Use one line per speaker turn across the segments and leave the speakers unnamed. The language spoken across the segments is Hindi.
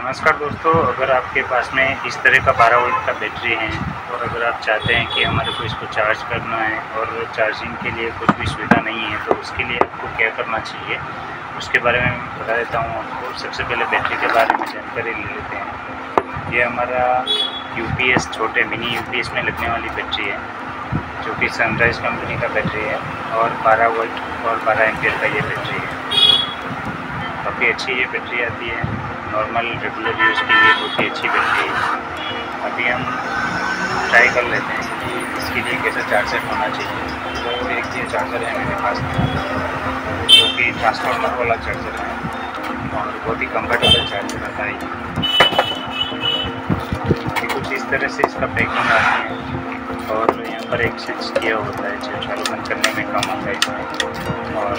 नमस्कार दोस्तों, अगर आपके पास में इस तरह का 12 वोल्ट का बैटरी है, और अगर आप चाहते हैं कि हमारे को इसको चार्ज करना है, और चार्जिंग के लिए कुछ भी सुविधा नहीं है तो उसके लिए आपको क्या करना चाहिए, उसके बारे में बता देता हूँ आपको। सबसे पहले बैटरी के बारे में जानकारी ले लेते हैं। ये हमारा यूपीएस छोटे मिनी यूपीएस में लगने वाली बैटरी है, जो कि सनराइज कंपनी का बैटरी है, और बारह वोल्ट और बारह एम्पियर का ये बैटरी है। काफ़ी अच्छी ये बैटरी आती है। नॉर्मल रेगुलर यूज़ के लिए बहुत ही अच्छी बैटरी है। अभी हम ट्राई कर लेते हैं। कि इसके लिए कैसा चार्जर होना चाहिए? तो एक ये चार्जर है मेरे पास। जो कि ट्रांसफार्मर वाला चार्जर है। और बहुत ही कम्फर्टेबल चार्जर रहता है कुछ इस तरह से इसका पैकिंग आती है। और यहाँ पर एक स्विच किया होता है जो चालू बंद करने में काम आता है और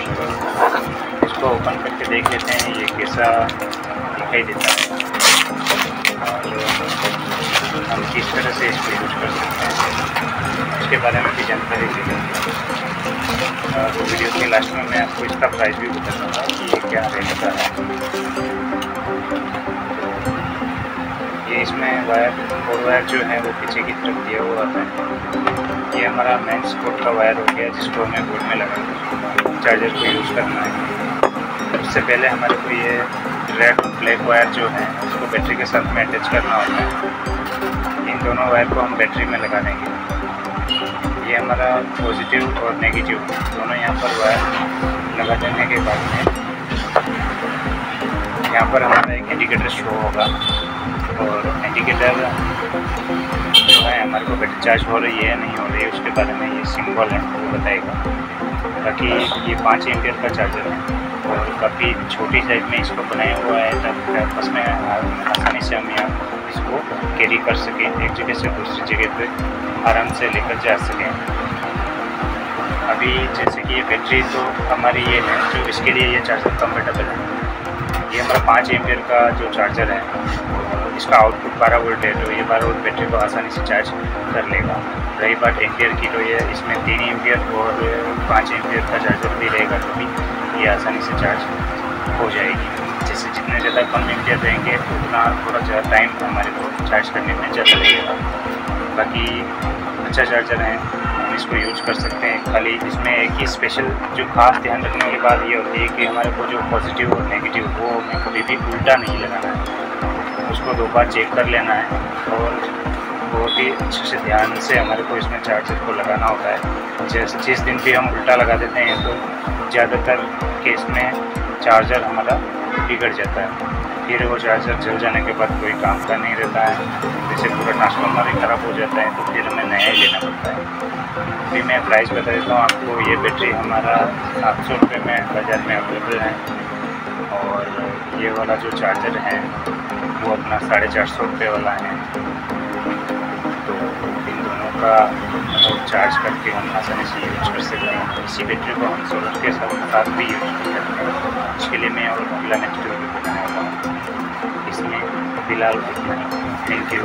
इसको ओपन करके देख लेते हैं। ये कैसा दिखाई देता है। और हम किस तरह से इसको यूज़ कर सकते हैं, उसके बारे में भी जानकारी दी जाती है। और वीडियो के लास्ट में मैं आपको इसका प्राइस भी बता दूँगा कि ये क्या रेट का है। ये इसमें वायर और वायर जो है वो पीछे की तरफ़ दिया हुआ आता है। ये हमारा मेन स्पोर्ट का वायर हो गया, जिसको हमें बोर्ड में लगा चार्जर को यूज़ करना है। उससे पहले हमारे को ये रेड ब्लैक वायर जो है, उसको बैटरी के साथ में अटैच करना होता है। इन दोनों वायर को हम बैटरी में लगा देंगे। ये हमारा पॉजिटिव और नेगेटिव दोनों यहाँ पर वायर लगा देने के बाद में यहाँ पर हमारा एक इंडिकेटर शो होगा। और इंडिकेटर जो है, हमारे को बैटरी चार्ज हो रही है या नहीं हो रही है, उसके बारे में ये सिंबल है, वो बताएगा। बाकी ये पाँच एम्पियर का चार्जर है। और काफ़ी छोटी साइज़ में इसको बनाया हुआ है ताकि आपस में आसानी से हम यहाँ इसको कैरी कर सकें, एक जगह से दूसरी जगह पर आराम से लेकर जा सकें। अभी जैसे कि ये बैटरी तो हमारी ये है, जो इसके लिए ये चार्जर कम्फर्टेबल है। ये हमारा पाँच एम्पियर का जो चार्जर है, इसका आउटपुट बारह वोल्ट है तो ये बारह वोल्ट बैटरी को आसानी से चार्ज कर लेगा। रही बात एम्पियर की तो ये इसमें तीन एम्पियर और पाँच एम्पियर का चार्जर भी रहेगा तो भी ये आसानी से चार्ज हो जाएगी। जैसे जितने ज़्यादा कम एम्पियर रहेंगे, उतना थोड़ा ज़्यादा टाइम हमारे को चार्ज करने में ज़्यादा लगेगा। बाकी अच्छा चार्जर है, हम इसको यूज़ कर सकते हैं। खाली इसमें एक ही स्पेशल जो खास ध्यान रखने की बात ये होती है कि हमारे को जो पॉजिटिव और नेगेटिव वो हमें कभी भी उल्टा नहीं लगाना है। उसको दो बार चेक कर लेना है और बहुत ही अच्छे से ध्यान से हमारे को इसमें चार्जर को लगाना होता है। जैसे जिस दिन भी हम उल्टा लगा देते हैं तो ज़्यादातर केस में चार्जर हमारा बिगड़ जाता है। फिर वो चार्जर जल जाने के बाद कोई काम का नहीं रहता है। जैसे पूरा ट्रांसफार्मर ही ख़राब हो जाता है तो फिर हमें नया ही लेना पड़ता है। अभी मैं प्राइस बता देता हूँ आपको, ये बैटरी हमारा सात सौ रुपये में बाज़ार में अवेलेबल है। और ये वाला जो चार्जर है, वो अपना साढ़े चार सौ रुपये वाला है। का चार्ज करके हम आसानी से यूज़ कर सकते हैं। इसी बैटरी को हम सोलर के साथ भी यूज़ कर सकते हैं। इसके लिए मैं और अगला नेक्स्ट वीडियो हूँ। इसमें फ़िलहाल थैंक यू